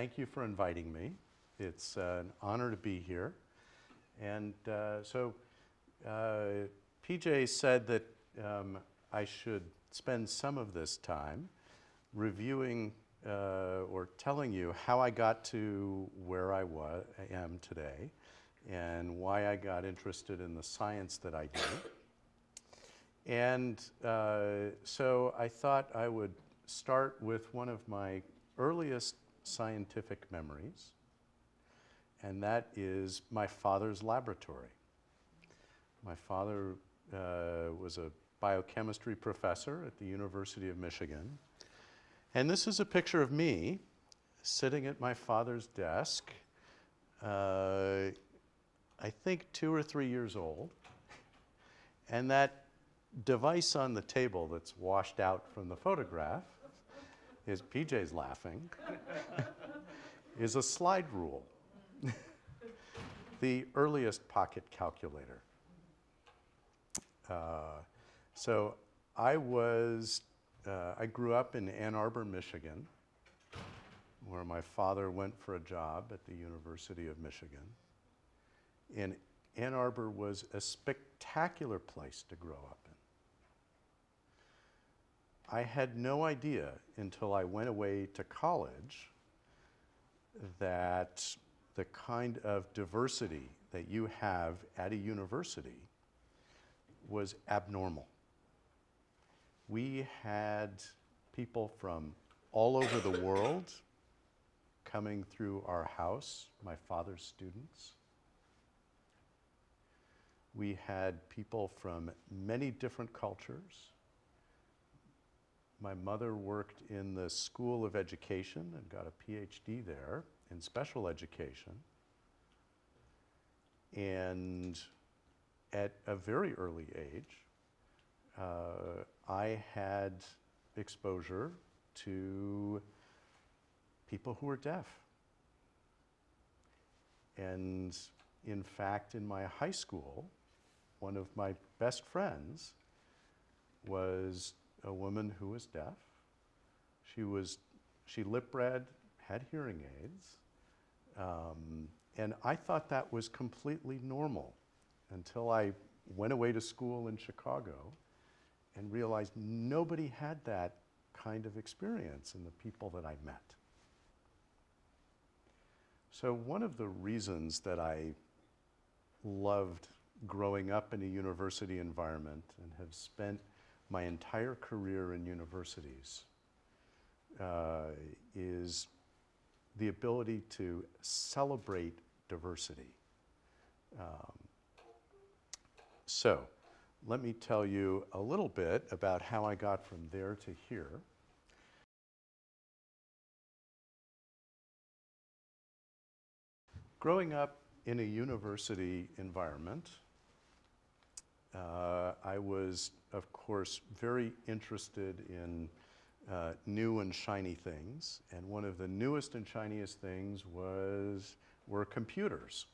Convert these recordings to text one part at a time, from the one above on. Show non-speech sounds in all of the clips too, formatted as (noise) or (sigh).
thank you for inviting me. It's uh, an honor to be here. And uh, so, uh, PJ said that um, I should spend some of this time reviewing uh, or telling you how I got to where I wa- am today and why I got interested in the science that I do. And uh, so I thought I would start with one of my earliest scientific memories, and that is my father's laboratory. My father uh, was a biochemistry professor at the University of Michigan. And this is a picture of me sitting at my father's desk, uh, I think two or three years old. And that device on the table that's washed out from the photograph is PJ's laughing, is a slide rule, (laughs) the earliest pocket calculator. Uh, so I was, uh, I grew up in Ann Arbor, Michigan, where my father went for a job at the University of Michigan. And Ann Arbor was a spectacular place to grow up. I had no idea until I went away to college that the kind of diversity that you have at a university was abnormal. We had people from all over the (coughs) world coming through our house, my father's students. We had people from many different cultures. My mother worked in the School of Education and got a PhD there in special education. And at a very early age, uh, I had exposure to people who were deaf. And in fact, in my high school, one of my best friends was a woman who was deaf. She was, she lip read, had hearing aids, um, and I thought that was completely normal until I went away to school in Chicago and realized nobody had that kind of experience in the people that I met. So, one of the reasons that I loved growing up in a university environment and have spent my entire career in universities uh, is the ability to celebrate diversity. Um, so, let me tell you a little bit about how I got from there to here. Growing up in a university environment, uh, I was, of course, very interested in uh, new and shiny things. And one of the newest and shiniest things was, were computers.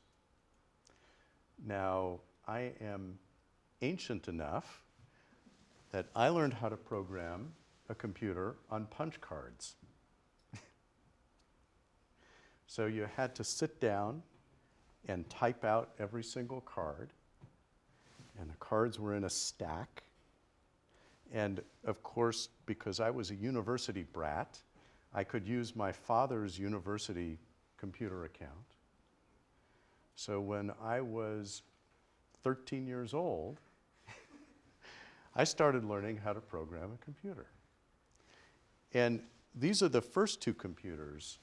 Now, I am ancient enough that I learned how to program a computer on punch cards. (laughs) so you had to sit down and type out every single card and the cards were in a stack. And of course, because I was a university brat, I could use my father's university computer account. So when I was 13 years old, (laughs) I started learning how to program a computer. And these are the first two computers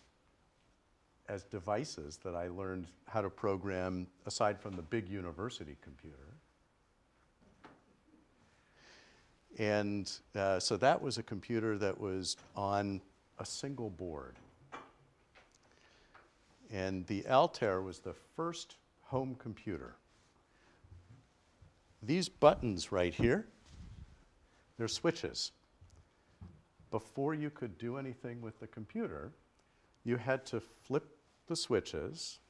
as devices that I learned how to program aside from the big university computer. And uh, so that was a computer that was on a single board. And the Altair was the first home computer. These buttons right here, they're switches. Before you could do anything with the computer, you had to flip the switches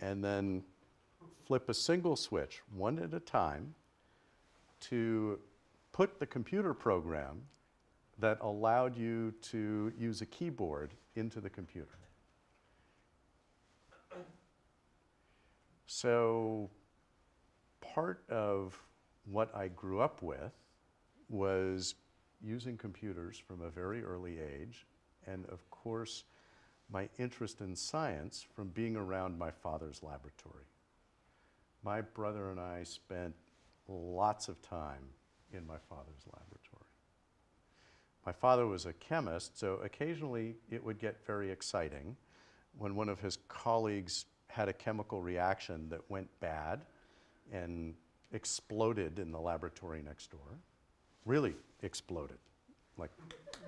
and then flip a single switch, one at a time, to put the computer program that allowed you to use a keyboard into the computer. So part of what I grew up with was using computers from a very early age, and of course, my interest in science from being around my father's laboratory. My brother and I spent lots of time in my father's laboratory. My father was a chemist, so occasionally it would get very exciting when one of his colleagues had a chemical reaction that went bad and exploded in the laboratory next door. Really exploded. Like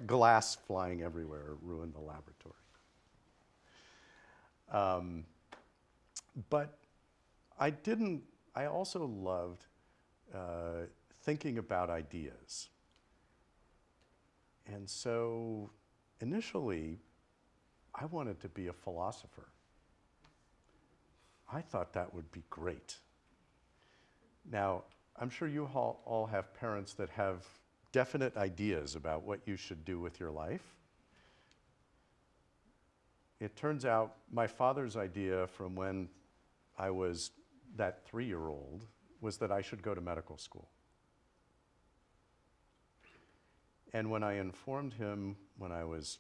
glass flying everywhere ruined the laboratory. Um, but I didn't, I also loved uh, thinking about ideas. And so initially, I wanted to be a philosopher. I thought that would be great. Now, I'm sure you all, have parents that have definite ideas about what you should do with your life. It turns out my father's idea from when I was that three year old was that I should go to medical school. And when I informed him when I was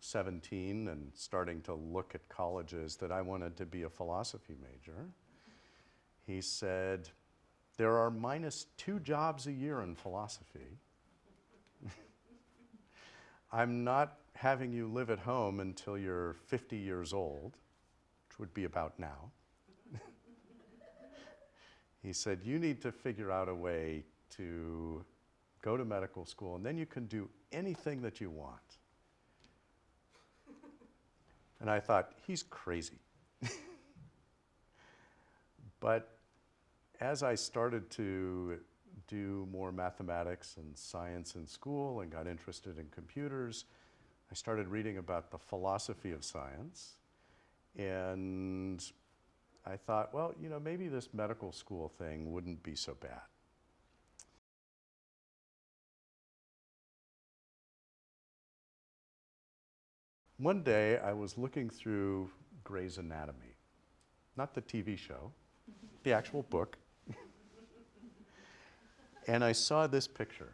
17 and starting to look at colleges that I wanted to be a philosophy major, he said, There are minus two jobs a year in philosophy. (laughs) I'm not having you live at home until you're 50 years old, which would be about now. (laughs) he said, You need to figure out a way to go to medical school, and then you can do anything that you want. (laughs) and I thought, He's crazy. (laughs) but as I started to do more mathematics and science in school and got interested in computers, I started reading about the philosophy of science. And I thought, well, you know, maybe this medical school thing wouldn't be so bad. One day I was looking through Gray's Anatomy, not the TV show, the actual book. (laughs) and I saw this picture,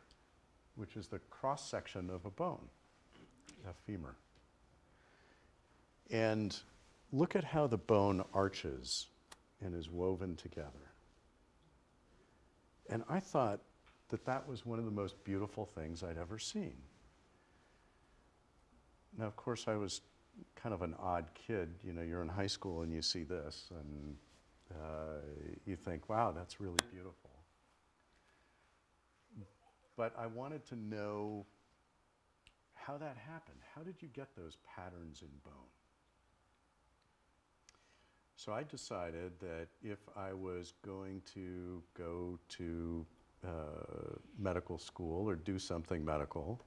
which is the cross section of a bone a femur. And look at how the bone arches and is woven together. And I thought that that was one of the most beautiful things I'd ever seen. Now, of course, I was kind of an odd kid. You know, you're in high school and you see this, and uh, you think, wow, that's really beautiful. But I wanted to know how that happened. How did you get those patterns in bone? So I decided that if I was going to go to uh, medical school or do something medical,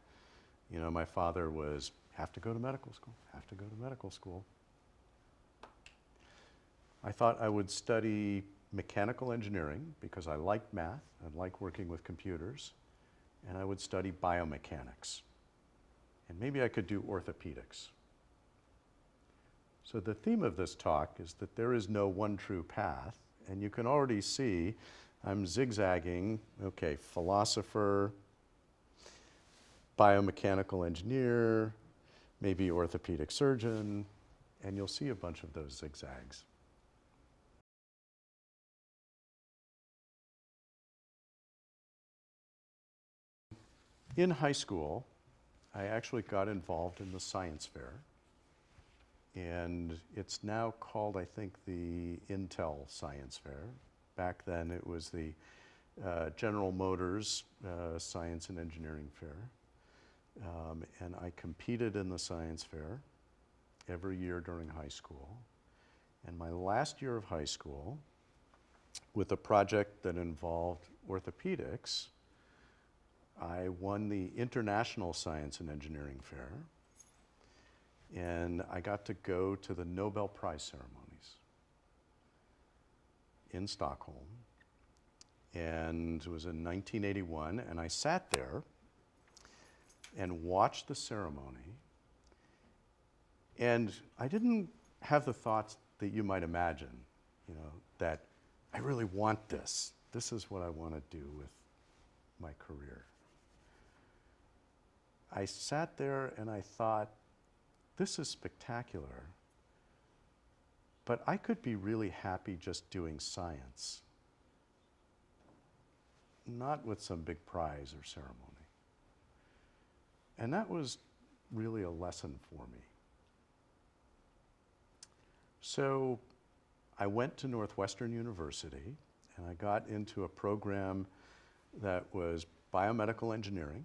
you know, my father was have to go to medical school, have to go to medical school. I thought I would study mechanical engineering because I liked math, I liked working with computers, and I would study biomechanics and maybe I could do orthopedics. So the theme of this talk is that there is no one true path, and you can already see I'm zigzagging, okay, philosopher, biomechanical engineer, maybe orthopedic surgeon, and you'll see a bunch of those zigzags. In high school, I actually got involved in the science fair. And it's now called, I think, the Intel Science Fair. Back then it was the uh, General Motors uh, Science and Engineering Fair. Um, and I competed in the science fair every year during high school. And my last year of high school, with a project that involved orthopedics, I won the International Science and Engineering Fair, and I got to go to the Nobel Prize ceremonies in Stockholm. And it was in 1981, and I sat there and watched the ceremony. And I didn't have the thoughts that you might imagine. you know, that I really want this. This is what I want to do with my career. I sat there and I thought, this is spectacular, but I could be really happy just doing science, not with some big prize or ceremony. And that was really a lesson for me. So I went to Northwestern University and I got into a program that was biomedical engineering.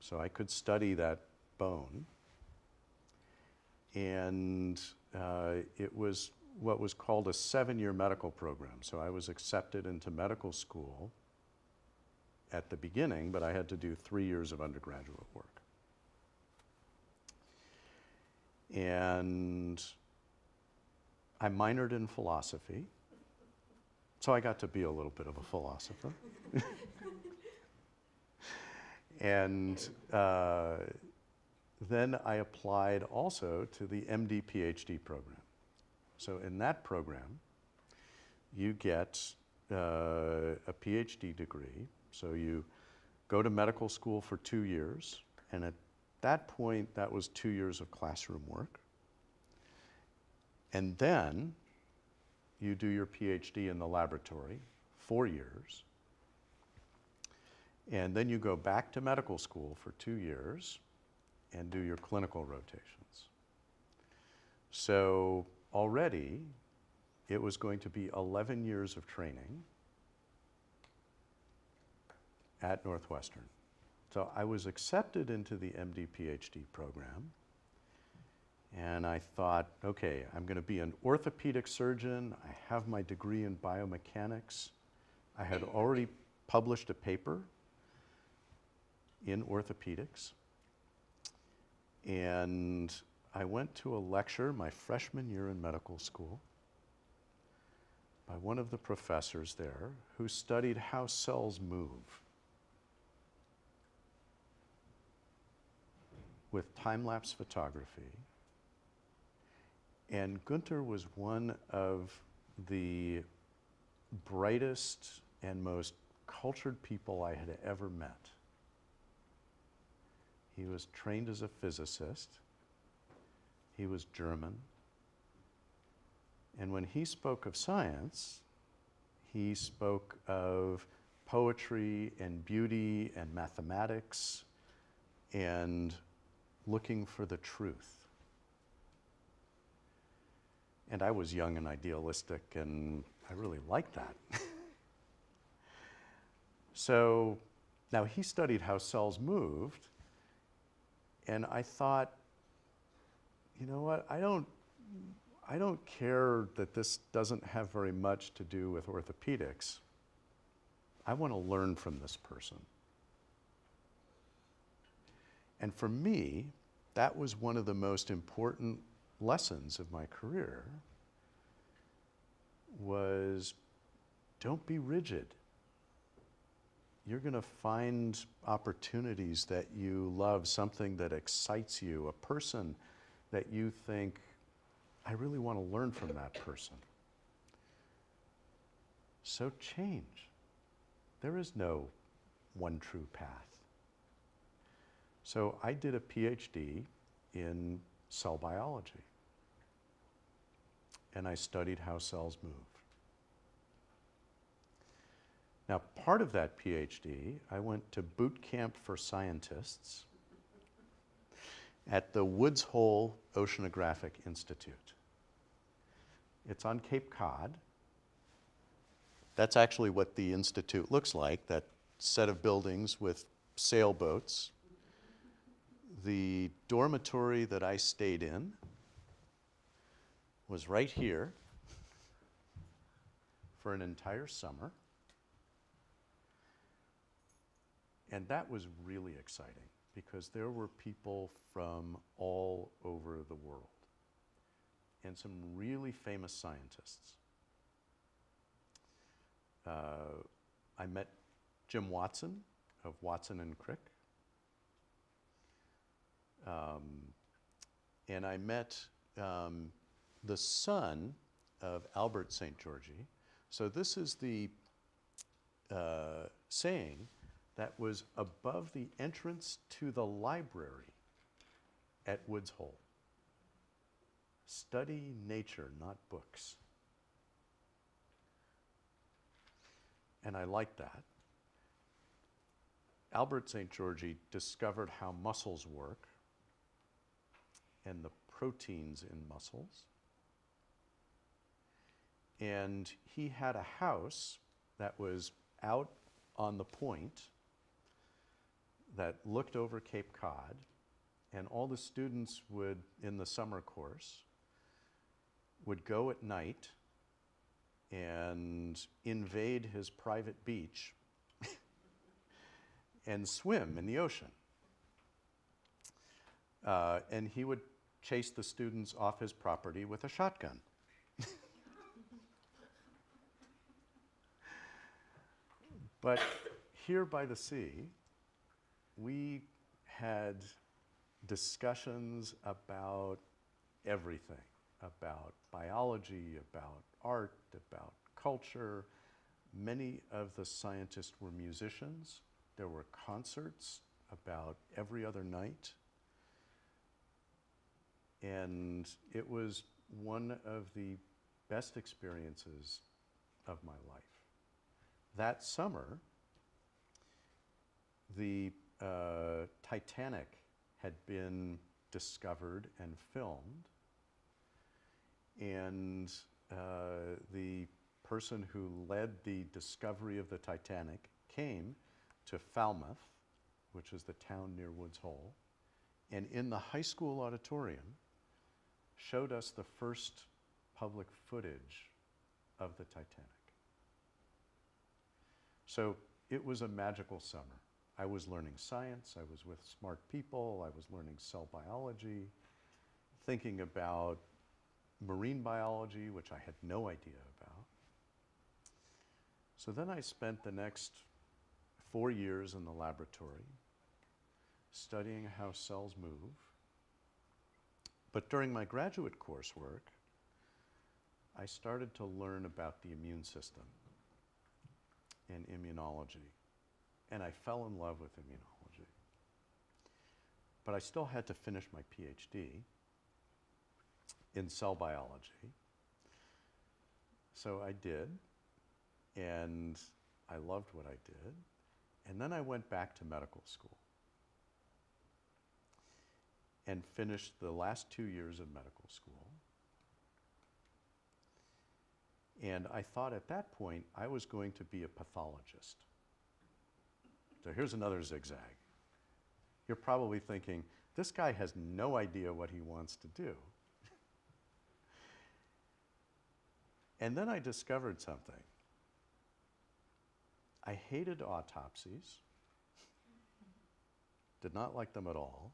So I could study that bone. And uh, it was what was called a seven year medical program. So I was accepted into medical school at the beginning, but I had to do three years of undergraduate work. And I minored in philosophy, so I got to be a little bit of a philosopher. (laughs) and uh, then I applied also to the MD PhD program. So in that program, you get uh, a PhD degree. So you go to medical school for two years, and at that point, that was two years of classroom work. And then you do your PhD in the laboratory, four years. And then you go back to medical school for two years and do your clinical rotations. So already it was going to be 11 years of training at Northwestern. So I was accepted into the MD PhD program. And I thought, okay, I'm going to be an orthopedic surgeon. I have my degree in biomechanics. I had already published a paper in orthopedics. And I went to a lecture my freshman year in medical school by one of the professors there who studied how cells move with time lapse photography. And Gunther was one of the brightest and most cultured people I had ever met. He was trained as a physicist. He was German. And when he spoke of science, he spoke of poetry and beauty and mathematics and looking for the truth. And I was young and idealistic, and I really liked that. (laughs) so now he studied how cells moved, and I thought, you know what, I don't, I don't care that this doesn't have very much to do with orthopedics. I want to learn from this person. And for me, that was one of the most important lessons of my career was don't be rigid. You're going to find opportunities that you love, something that excites you, a person that you think, I really want to learn from that person. So change. There is no one true path. So I did a PhD in cell biology. And I studied how cells move. Now, part of that PhD, I went to boot camp for scientists at the Woods Hole Oceanographic Institute. It's on Cape Cod. That's actually what the institute looks like, that set of buildings with sailboats the dormitory that I stayed in was right here for an entire summer. And that was really exciting because there were people from all over the world and some really famous scientists. Uh, I met Jim Watson of Watson and Crick. Um, and I met um, the son of Albert Szent-Györgyi. So this is the uh, saying that was above the entrance to the library at Woods Hole. Study nature, not books. And I like that. Albert Szent-Györgyi discovered how muscles work and the proteins in muscles. And he had a house that was out on the point that looked over Cape Cod, and all the students would, in the summer course, would go at night and invade his private beach (laughs) and swim in the ocean. Uh, and he would chase the students off his property with a shotgun. (laughs) but here by the sea, we had discussions about everything about biology, about art, about culture. Many of the scientists were musicians. There were concerts about every other night. And it was one of the best experiences of my life. That summer, the uh, Titanic had been discovered and filmed, and uh, the person who led the discovery of the Titanic came to Falmouth, which is the town near Woods Hole, and in the high school auditorium showed us the first public footage of the Titanic. So it was a magical summer. I was learning science, I was with smart people, I was learning cell biology, thinking about marine biology, which I had no idea about. So then I spent the next four years in the laboratory studying how cells move. But during my graduate coursework, I started to learn about the immune system and immunology. And I fell in love with immunology. But I still had to finish my PhD in cell biology. So I did, and I loved what I did. And then I went back to medical school and finished the last two years of medical school. And I thought at that point I was going to be a pathologist. So here's another zigzag. You're probably thinking, this guy has no idea what he wants to do. (laughs) and then I discovered something. I hated autopsies, did not like them at all,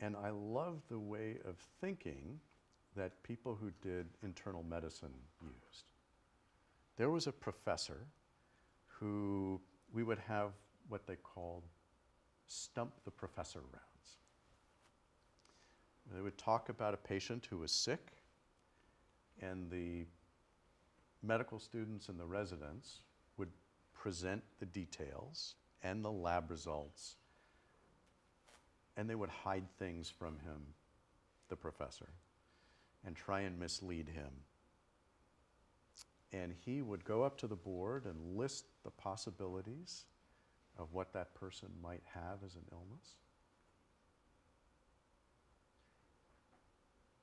and I love the way of thinking that people who did internal medicine used. There was a professor who we would have what they called stump the professor rounds. They would talk about a patient who was sick, and the medical students and the residents would present the details and the lab results, and they would hide things from him, the professor, and try and mislead him. And he would go up to the board and list the possibilities of what that person might have as an illness.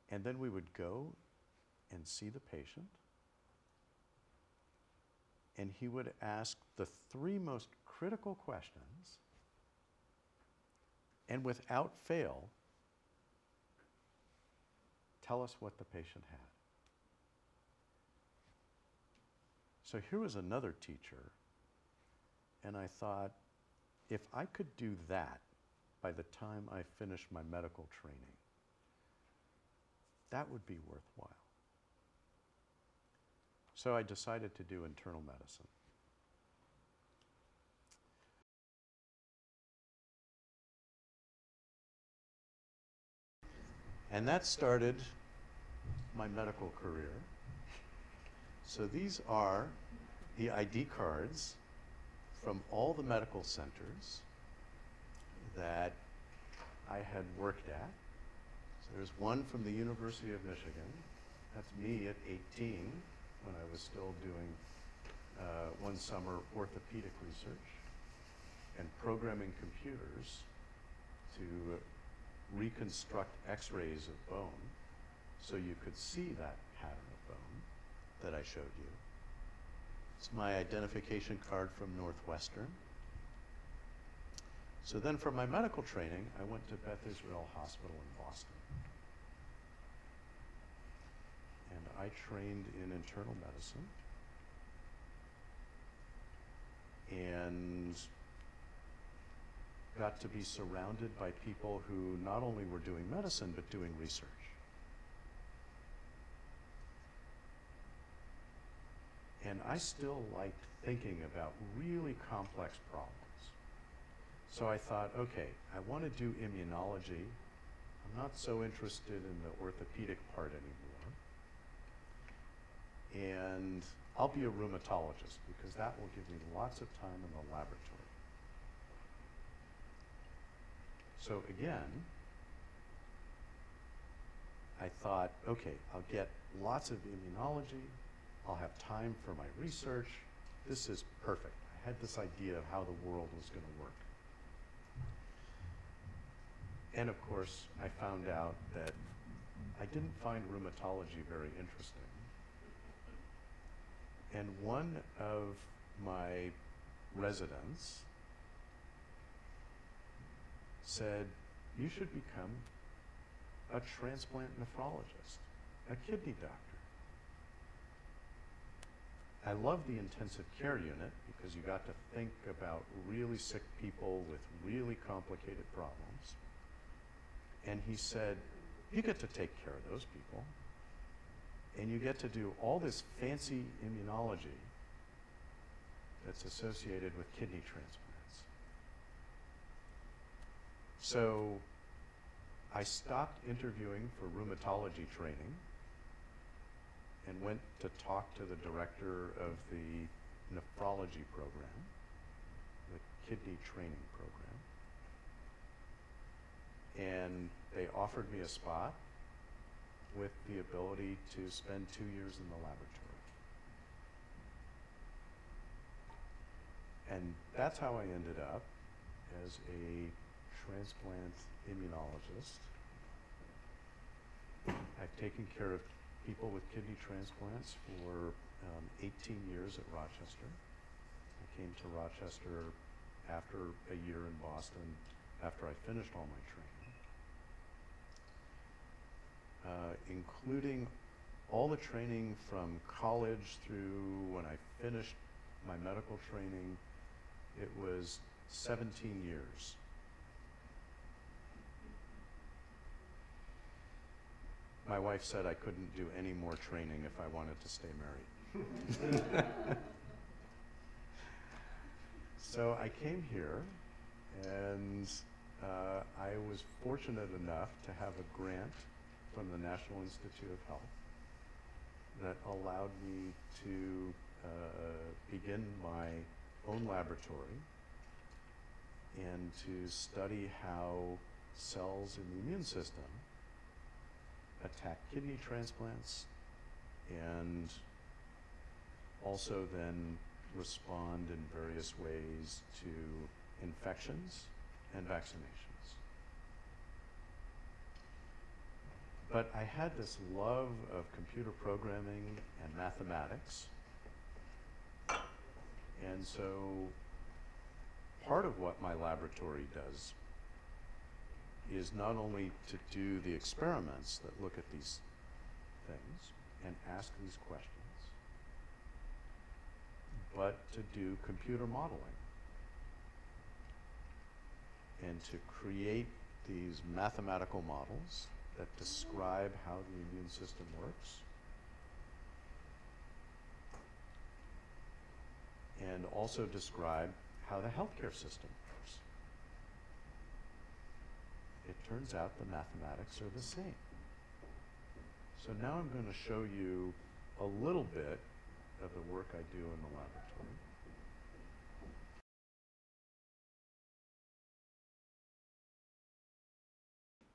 And then we would go and see the patient and he would ask the three most critical questions, and without fail, tell us what the patient had. So here was another teacher, and I thought, if I could do that by the time I finished my medical training, that would be worthwhile. So I decided to do internal medicine. And that started my medical career. So these are the ID cards from all the medical centers that I had worked at. So there's one from the University of Michigan. That's me at 18 when I was still doing uh, one summer orthopedic research and programming computers to reconstruct x-rays of bone so you could see that pattern of bone that I showed you. It's my identification card from Northwestern. So then for my medical training, I went to Beth Israel Hospital in Boston. And I trained in internal medicine. And got to be surrounded by people who not only were doing medicine, but doing research. And I still liked thinking about really complex problems. So I thought, okay, I want to do immunology. I'm not so interested in the orthopedic part anymore. And I'll be a rheumatologist because that will give me lots of time in the laboratory. So again, I thought, okay, I'll get lots of immunology, I'll have time for my research. This is perfect. I had this idea of how the world was going to work. And of course, I found out that I didn't find rheumatology very interesting. And one of my residents said, you should become a transplant nephrologist, a kidney doctor. I love the intensive care unit because you got to think about really sick people with really complicated problems. And he said, you get to take care of those people and you get to do all this fancy immunology that's associated with kidney transplants. So I stopped interviewing for rheumatology training and went to talk to the director of the nephrology program, the kidney training program. And they offered me a spot with the ability to spend two years in the laboratory. And that's how I ended up as a transplant immunologist. I've taken care of people with kidney transplants for um, 18 years at Rochester. I came to Rochester after a year in Boston, after I finished all my training, uh, including all the training from college through when I finished my medical training. It was 17 years my wife said I couldn't do any more training if I wanted to stay married. (laughs) so I came here, and uh, I was fortunate enough to have a grant from the National Institute of Health that allowed me to uh, begin my own laboratory and to study how cells in the immune system attack kidney transplants and also then respond in various ways to infections and vaccinations. But I had this love of computer programming and mathematics. And so part of what my laboratory does is not only to do the experiments that look at these things and ask these questions, but to do computer modeling and to create these mathematical models that describe how the immune system works. And also describe how the healthcare system it turns out the mathematics are the same. So now I'm going to show you a little bit of the work I do in the laboratory.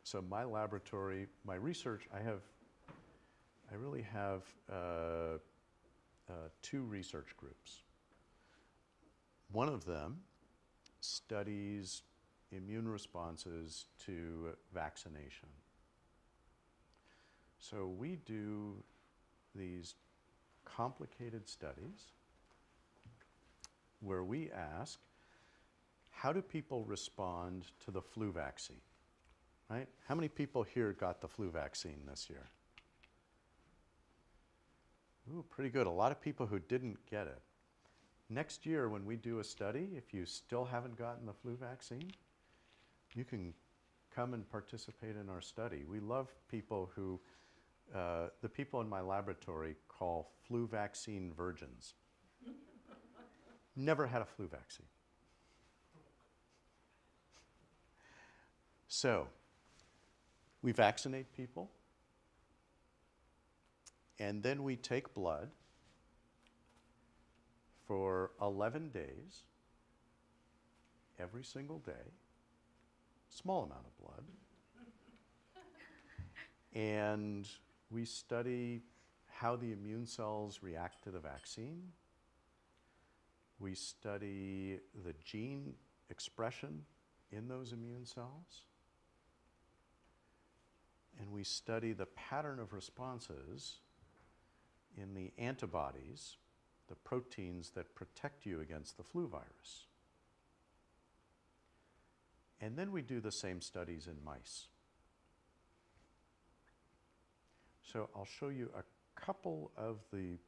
So my laboratory, my research, I have, I really have uh, uh, two research groups. One of them studies immune responses to vaccination. So we do these complicated studies where we ask, how do people respond to the flu vaccine? Right? How many people here got the flu vaccine this year? Ooh, pretty good. A lot of people who didn't get it. Next year, when we do a study, if you still haven't gotten the flu vaccine, you can come and participate in our study. We love people who, uh, the people in my laboratory call flu vaccine virgins. Never had a flu vaccine. So, we vaccinate people, and then we take blood for 11 days, every single day, small amount of blood, and we study how the immune cells react to the vaccine. We study the gene expression in those immune cells and we study the pattern of responses in the antibodies, the proteins that protect you against the flu virus. And then we do the same studies in mice. So I'll show you a couple of the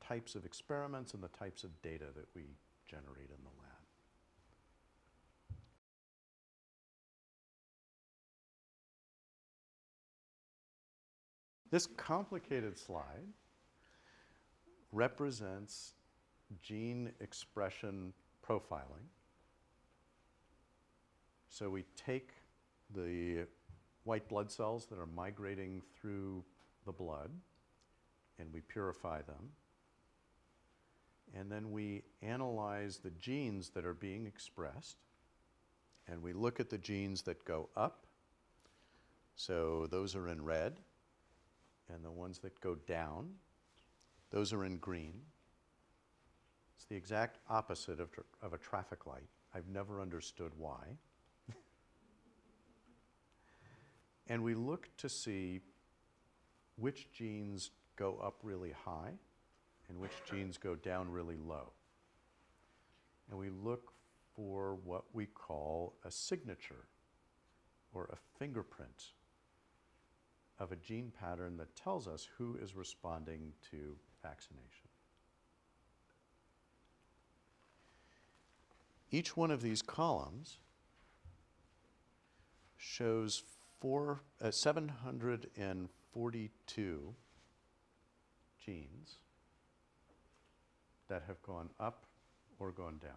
types of experiments and the types of data that we generate in the lab. This complicated slide represents gene expression profiling. So we take the white blood cells that are migrating through the blood and we purify them. And then we analyze the genes that are being expressed and we look at the genes that go up. So those are in red and the ones that go down, those are in green. It's the exact opposite of, of a traffic light. I've never understood why. And we look to see which genes go up really high and which genes go down really low. And we look for what we call a signature or a fingerprint of a gene pattern that tells us who is responding to vaccination. Each one of these columns shows four, uh, 742 genes that have gone up or gone down.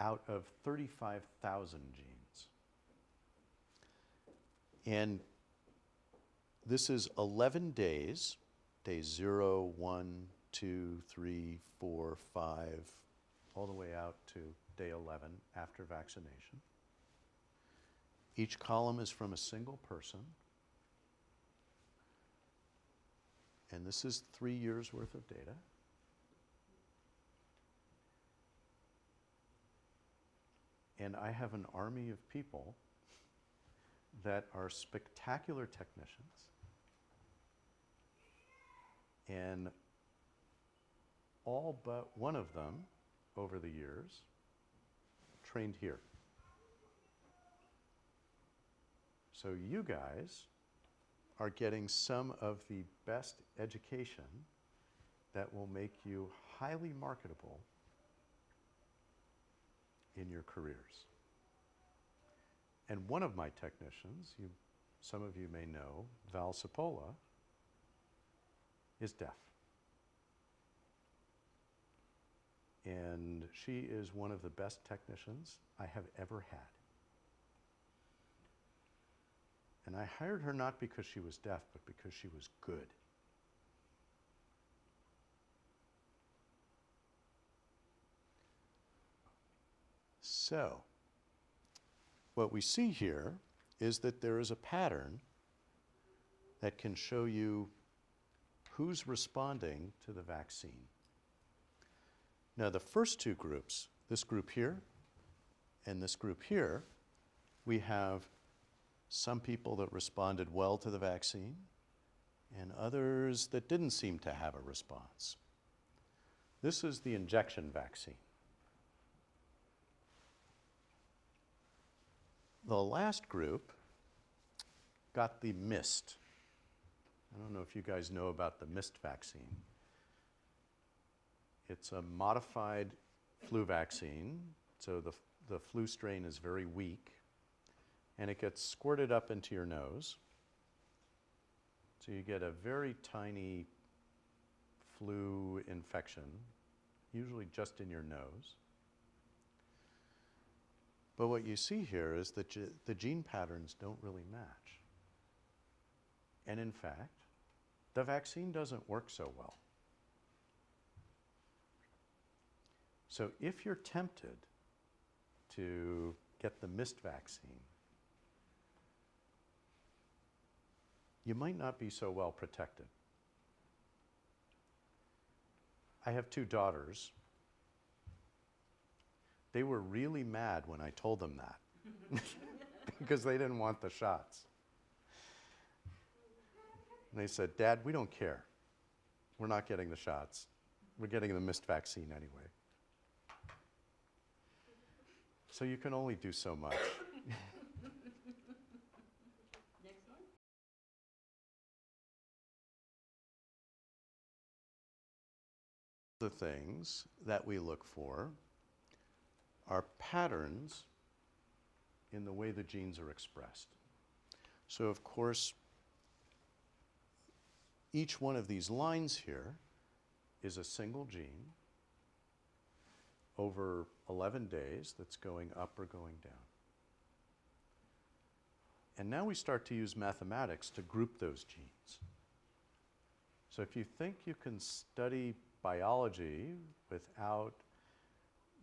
Out of 35,000 genes. And this is 11 days, day 0, 1, 2, 3, 4, 5, all the way out to day 11 after vaccination. Each column is from a single person. And this is three years worth of data. And I have an army of people that are spectacular technicians and all but one of them over the years trained here. So you guys are getting some of the best education that will make you highly marketable in your careers. And one of my technicians, you, some of you may know, Val Sapola, is deaf. And she is one of the best technicians I have ever had. And I hired her not because she was deaf, but because she was good. So, what we see here is that there is a pattern that can show you who's responding to the vaccine. Now, the first two groups, this group here and this group here, we have some people that responded well to the vaccine and others that didn't seem to have a response. This is the injection vaccine. The last group got the MIST. I don't know if you guys know about the MIST vaccine. It's a modified flu vaccine, so the, the flu strain is very weak, and it gets squirted up into your nose. So you get a very tiny flu infection, usually just in your nose. But what you see here is that the gene patterns don't really match. And in fact, the vaccine doesn't work so well. So if you're tempted to get the MIST vaccine, you might not be so well protected. I have two daughters. They were really mad when I told them that (laughs) because they didn't want the shots. And they said, Dad, we don't care. We're not getting the shots. We're getting the MIST vaccine anyway. So you can only do so much. (laughs) Next one? the things that we look for are patterns in the way the genes are expressed. So, of course, each one of these lines here is a single gene over 11 days that's going up or going down. And now we start to use mathematics to group those genes. So if you think you can study biology without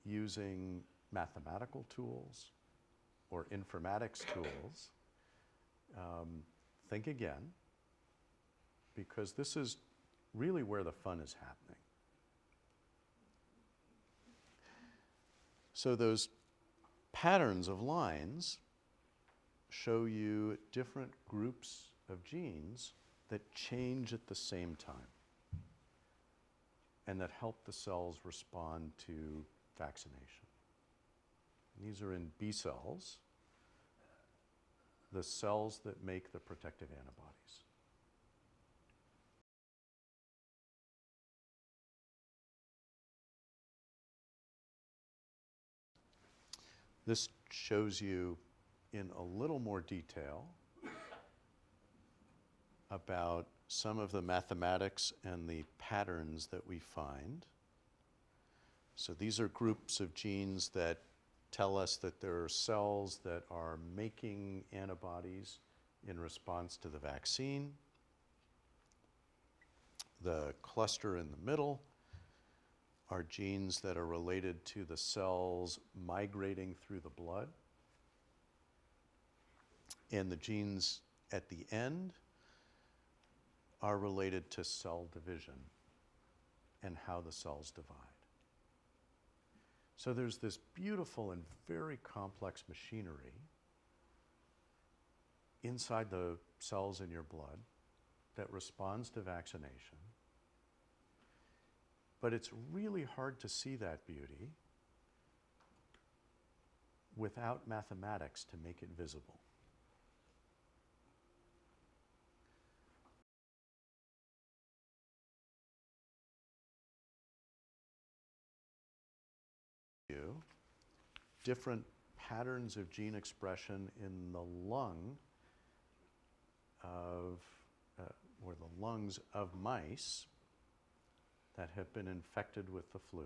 using mathematical tools or informatics tools, um, think again, because this is really where the fun is happening. So those patterns of lines show you different groups of genes that change at the same time and that help the cells respond to vaccination. And these are in B cells, the cells that make the protective antibodies. This shows you in a little more detail about some of the mathematics and the patterns that we find. So these are groups of genes that tell us that there are cells that are making antibodies in response to the vaccine. The cluster in the middle are genes that are related to the cells migrating through the blood. And the genes at the end are related to cell division and how the cells divide. So there's this beautiful and very complex machinery inside the cells in your blood that responds to vaccination. But it's really hard to see that beauty without mathematics to make it visible. different patterns of gene expression in the lung of, uh, or the lungs of mice that have been infected with the flu.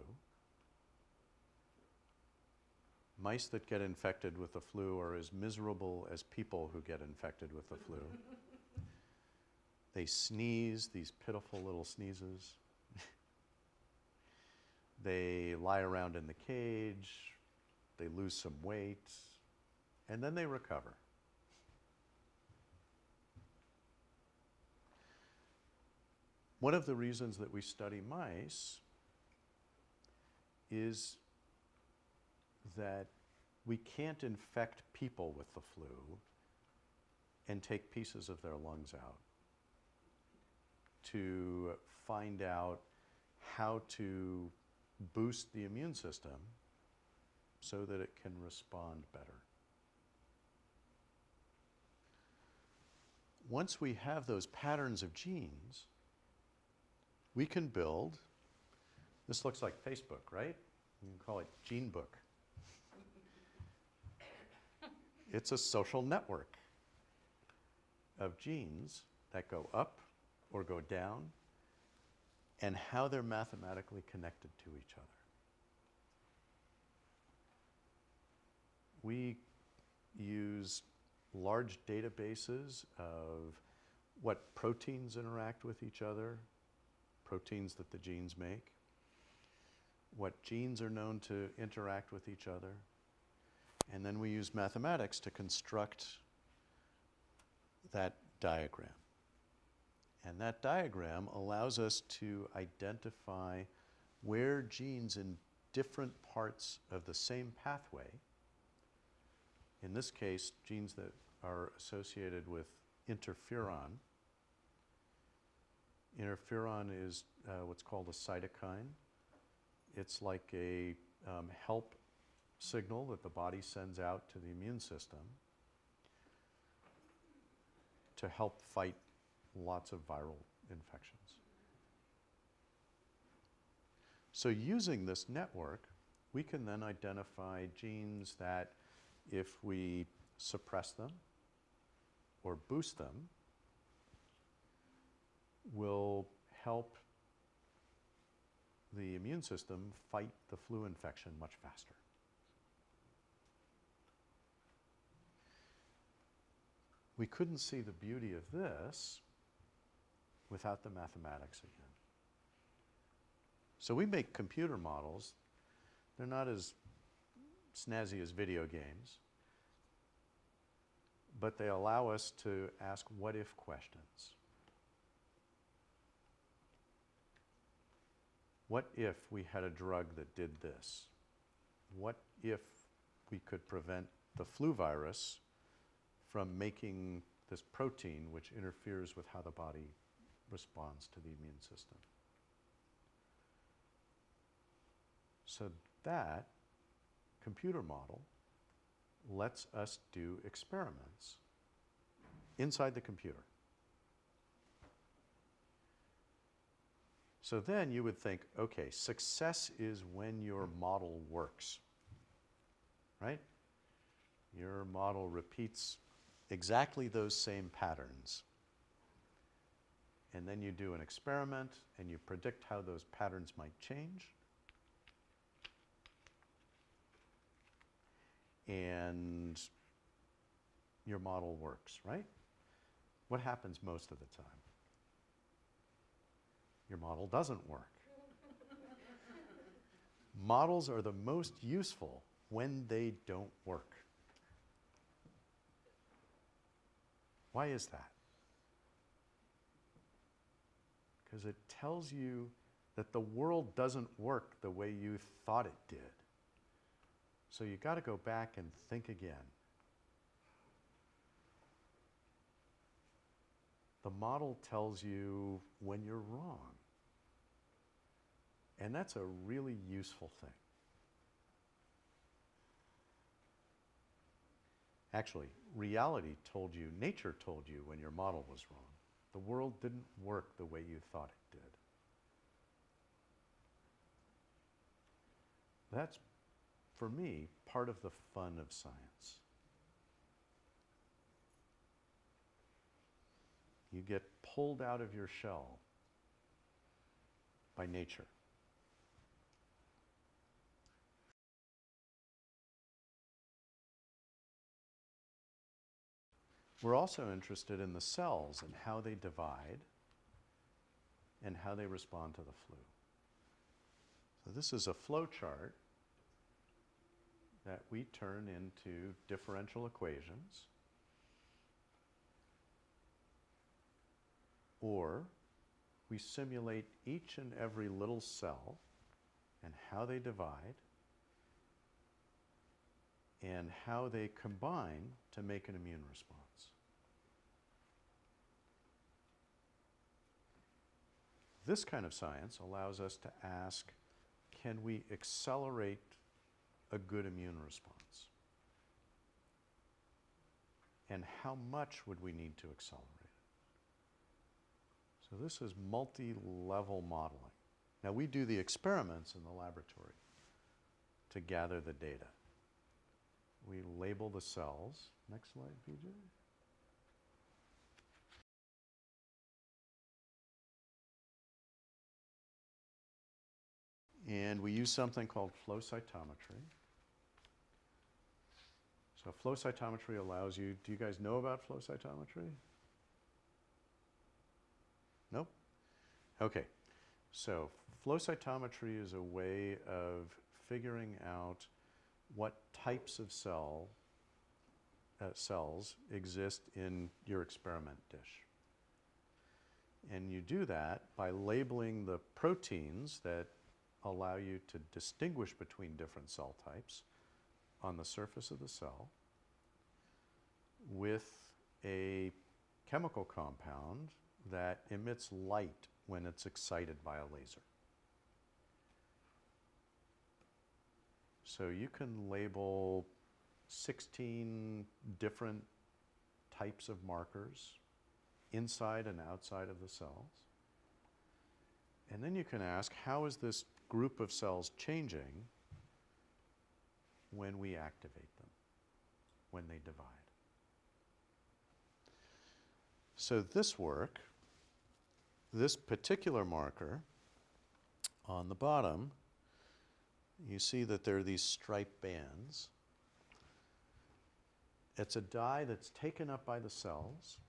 mice that get infected with the flu are as miserable as people who get infected with the flu. (laughs) they sneeze, these pitiful little sneezes. (laughs) they lie around in the cage, they lose some weight, and then they recover. One of the reasons that we study mice is that we can't infect people with the flu and take pieces of their lungs out to find out how to boost the immune system so that it can respond better. Once we have those patterns of genes, we can build, this looks like Facebook, right? You can call it GeneBook. (laughs) It's a social network of genes that go up or go down and how they're mathematically connected to each other. We use large databases of what proteins interact with each other, proteins that the genes make, what genes are known to interact with each other, and then we use mathematics to construct that diagram. And that diagram allows us to identify where genes in different parts of the same pathway, in this case, genes that are associated with interferon. Interferon is uh, what's called a cytokine. It's like a um, help signal that the body sends out to the immune system to help fight lots of viral infections. So using this network, we can then identify genes that if we suppress them or boost them, will help the immune system fight the flu infection much faster. We couldn't see the beauty of this without the mathematics again. So we make computer models. They're not as snazzy as video games, but they allow us to ask what if questions. What if we had a drug that did this? What if we could prevent the flu virus from making this protein which interferes with how the body responds to the immune system. So that computer model lets us do experiments inside the computer. So then you would think, okay, success is when your model works, right? Your model repeats exactly those same patterns. And then you do an experiment and you predict how those patterns might change. And your model works, right? What happens most of the time? Your model doesn't work. Models are the most useful when they don't work. Why is that? Because it tells you that the world doesn't work the way you thought it did. So you got to go back and think again. The model tells you when you're wrong. And that's a really useful thing. Actually, reality told you, nature told you when your model was wrong. The world didn't work the way you thought it did. That's, for me, part of the fun of science. You get pulled out of your shell by nature. We're also interested in the cells and how they divide and how they respond to the flu. So this is a flow chart that we turn into differential equations or we simulate each and every little cell and how they divide and how they combine to make an immune response. This kind of science allows us to ask can we accelerate a good immune response? And how much would we need to accelerate it? So, this is multi level modeling. Now, we do the experiments in the laboratory to gather the data. We label the cells. Next slide, PJ. And we use something called flow cytometry. So flow cytometry allows you, do you guys know about flow cytometry? Nope? Okay. So flow cytometry is a way of figuring out what types of cell uh, cells exist in your experiment dish. And you do that by labeling the proteins that allow you to distinguish between different cell types on the surface of the cell with a chemical compound that emits light when it's excited by a laser. So you can label 16 different types of markers inside and outside of the cells. And then you can ask, how is this group of cells changing when we activate them, when they divide. So this work, this particular marker on the bottom, you see that there are these striped bands. It's a dye that's taken up by the cells,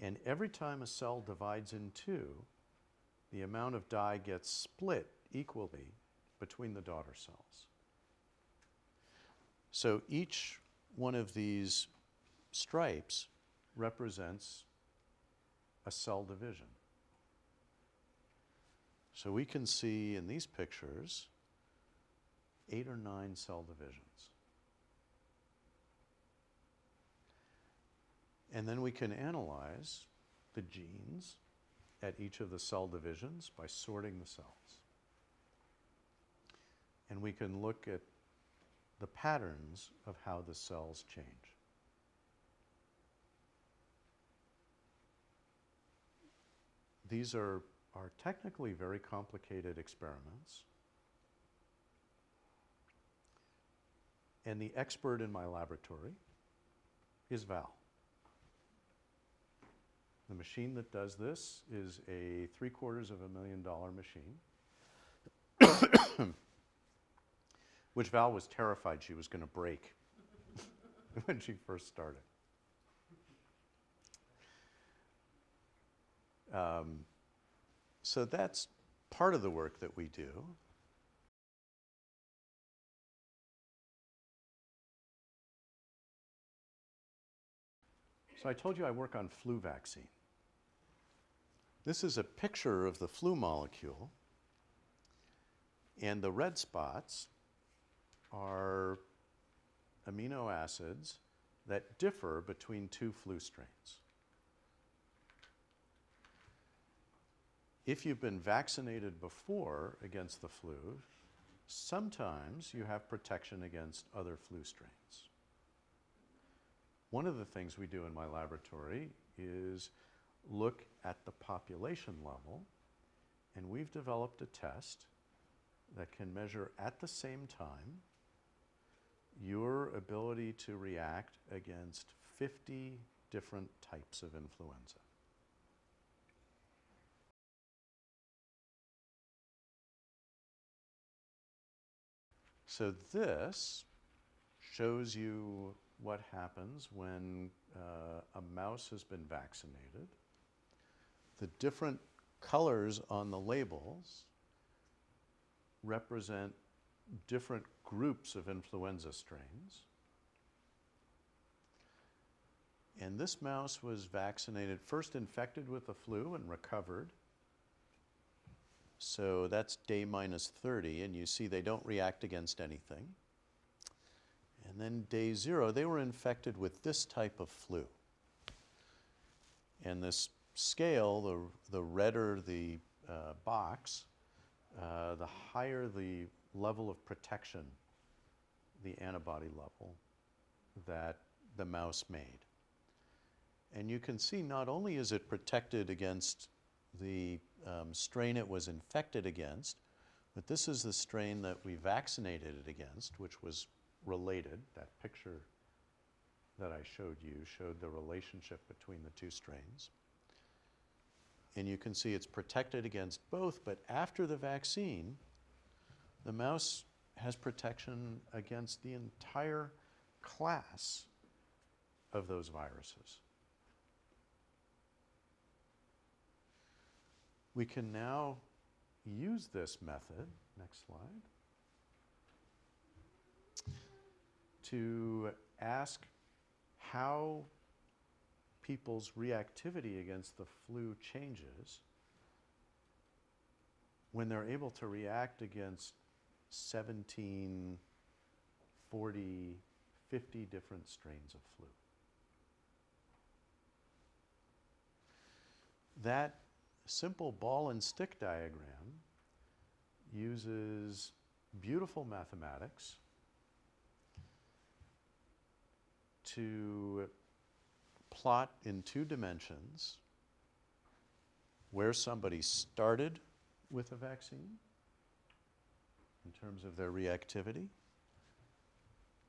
and every time a cell divides in two, the amount of dye gets split equally between the daughter cells. So each one of these stripes represents a cell division. So we can see in these pictures eight or nine cell divisions. And then we can analyze the genes at each of the cell divisions by sorting the cells and we can look at the patterns of how the cells change. These are, are technically very complicated experiments. And the expert in my laboratory is Val. The machine that does this is a three quarters of a million dollar machine. (coughs) (coughs) which Val was terrified she was going to break (laughs) when she first started. Um, so that's part of the work that we do. So I told you I work on flu vaccine. This is a picture of the flu molecule, and the red spots are amino acids that differ between two flu strains. If you've been vaccinated before against the flu, sometimes you have protection against other flu strains. One of the things we do in my laboratory is look at the population level, and we've developed a test that can measure at the same time your ability to react against 50 different types of influenza. So this shows you what happens when uh, a mouse has been vaccinated. The different colors on the labels represent different groups of influenza strains. And this mouse was vaccinated, first infected with the flu and recovered. So that's day minus 30, and you see they don't react against anything. And then day zero, they were infected with this type of flu. And this scale, the, the redder the uh, box, uh, the higher the level of protection, the antibody level that the mouse made. And you can see not only is it protected against the um, strain it was infected against, but this is the strain that we vaccinated it against, which was related. That picture that I showed you showed the relationship between the two strains. And you can see it's protected against both, but after the vaccine, the mouse has protection against the entire class of those viruses. We can now use this method, next slide, to ask how people's reactivity against the flu changes when they're able to react against 17, 40, 50 different strains of flu. That simple ball and stick diagram uses beautiful mathematics to plot in two dimensions where somebody started with a vaccine in terms of their reactivity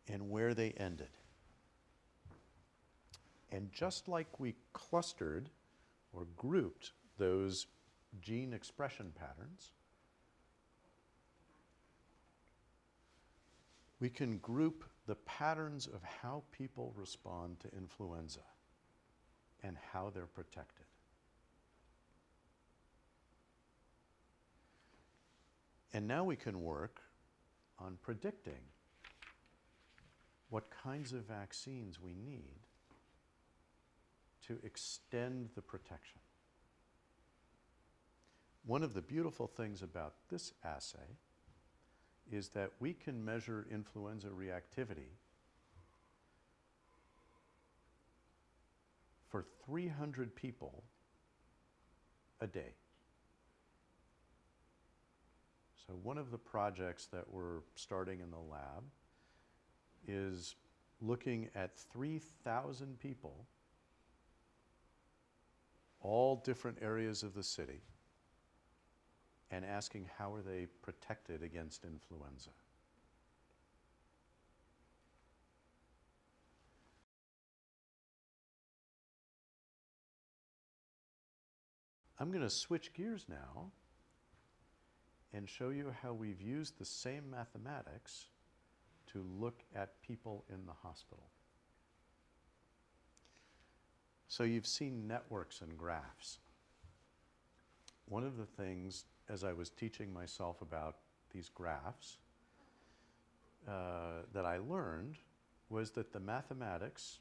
and where they ended. And just like we clustered or grouped those gene expression patterns, we can group the patterns of how people respond to influenza and how they're protected. And now we can work on predicting what kinds of vaccines we need to extend the protection. One of the beautiful things about this assay is that we can measure influenza reactivity for 300 people a day. So, one of the projects that we're starting in the lab is looking at 3,000 people, all different areas of the city and asking how are they protected against influenza. I'm going to switch gears now and show you how we've used the same mathematics to look at people in the hospital. So you've seen networks and graphs. One of the things as I was teaching myself about these graphs uh, that I learned was that the mathematics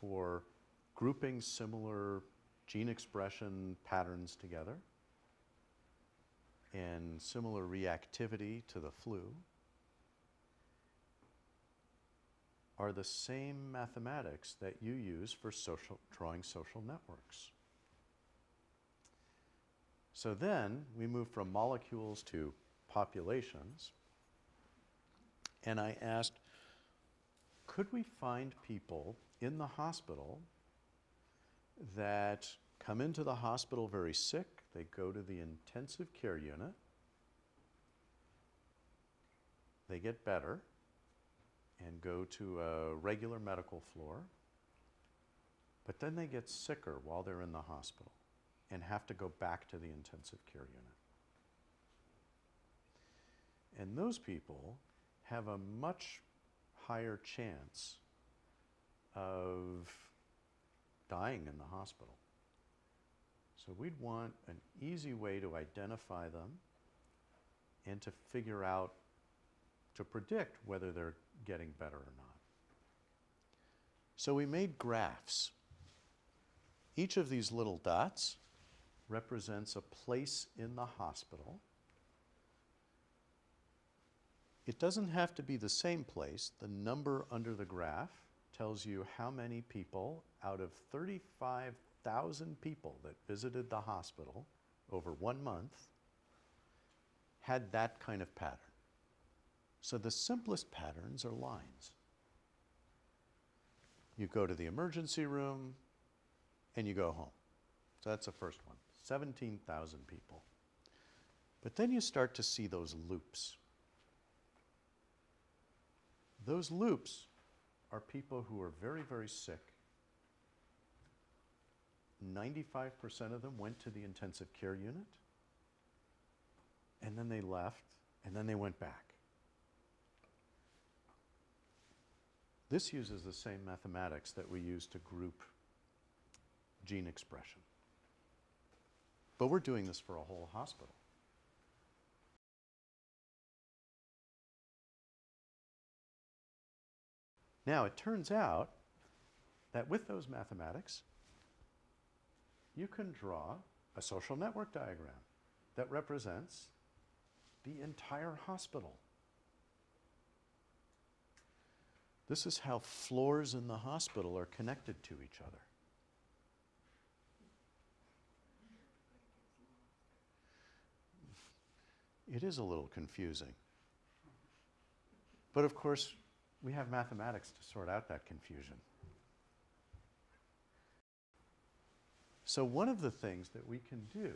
for grouping similar gene expression patterns together and similar reactivity to the flu are the same mathematics that you use for social, drawing social networks. So then we move from molecules to populations. And I asked, could we find people in the hospital that come into the hospital very sick, they go to the intensive care unit, they get better and go to a regular medical floor, but then they get sicker while they're in the hospital and have to go back to the intensive care unit. And those people have a much higher chance of dying in the hospital. So we'd want an easy way to identify them and to figure out, to predict whether they're getting better or not. So we made graphs. Each of these little dots represents a place in the hospital. It doesn't have to be the same place. The number under the graph tells you how many people out of 35,000 people that visited the hospital over one month had that kind of pattern. So the simplest patterns are lines. You go to the emergency room and you go home. So that's the first one 17,000 people. But then you start to see those loops. Those loops are people who are very, very sick. 95% of them went to the intensive care unit, and then they left, and then they went back. This uses the same mathematics that we use to group gene expression. But we're doing this for a whole hospital. Now, it turns out that with those mathematics, you can draw a social network diagram that represents the entire hospital. This is how floors in the hospital are connected to each other. It is a little confusing. But of course, we have mathematics to sort out that confusion. So, one of the things that we can do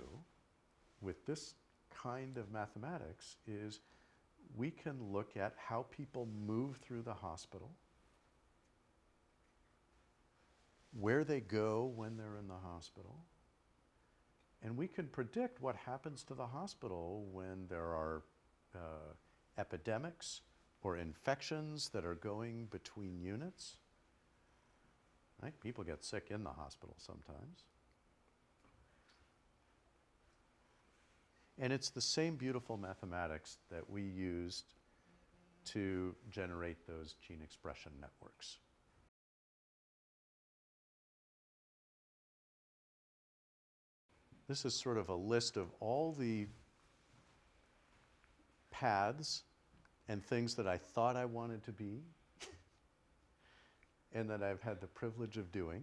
with this kind of mathematics is we can look at how people move through the hospital, where they go when they're in the hospital, and we can predict what happens to the hospital when there are uh, epidemics or infections that are going between units. Right? People get sick in the hospital sometimes. And it's the same beautiful mathematics that we used to generate those gene expression networks. This is sort of a list of all the paths and things that I thought I wanted to be (laughs) and that I've had the privilege of doing.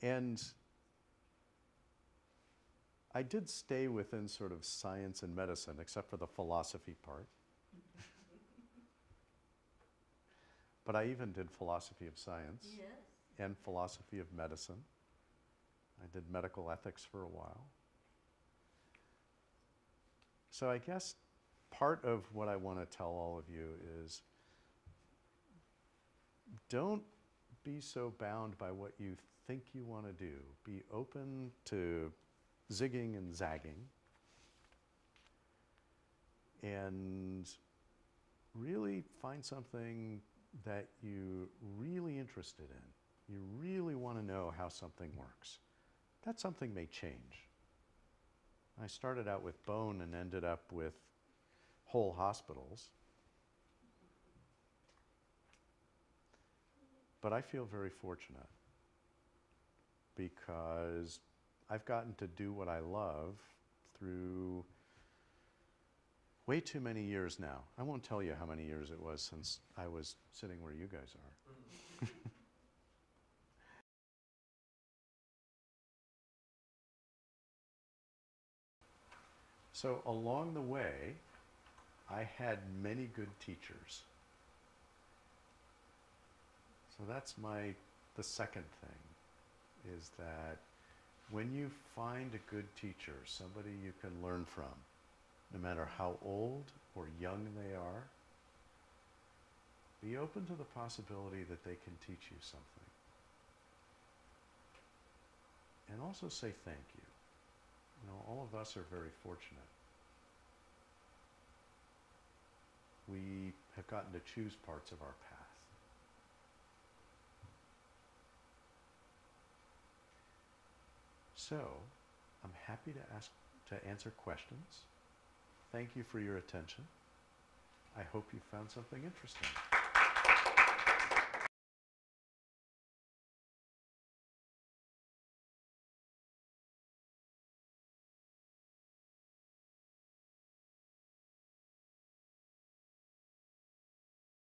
And I did stay within sort of science and medicine, except for the philosophy part. but I even did philosophy of science Yes. and philosophy of medicine. I did medical ethics for a while. So I guess part of what I want to tell all of you is don't be so bound by what you think you want to do. Be open to zigging and zagging. And really find something that you're really interested in. You really want to know how something works. That something may change. I started out with bone and ended up with whole hospitals. But I feel very fortunate because I've gotten to do what I love through way too many years now. I won't tell you how many years it was since I was sitting where you guys are. (laughs) So along the way, I had many good teachers. So that's my the second thing is that when you find a good teacher, somebody you can learn from, no matter how old or young they are, be open to the possibility that they can teach you something. And also say thank you. You know, all of us are very fortunate. We have gotten to choose parts of our path. So, I'm happy to ask to answer questions. Thank you for your attention. I hope you found something interesting.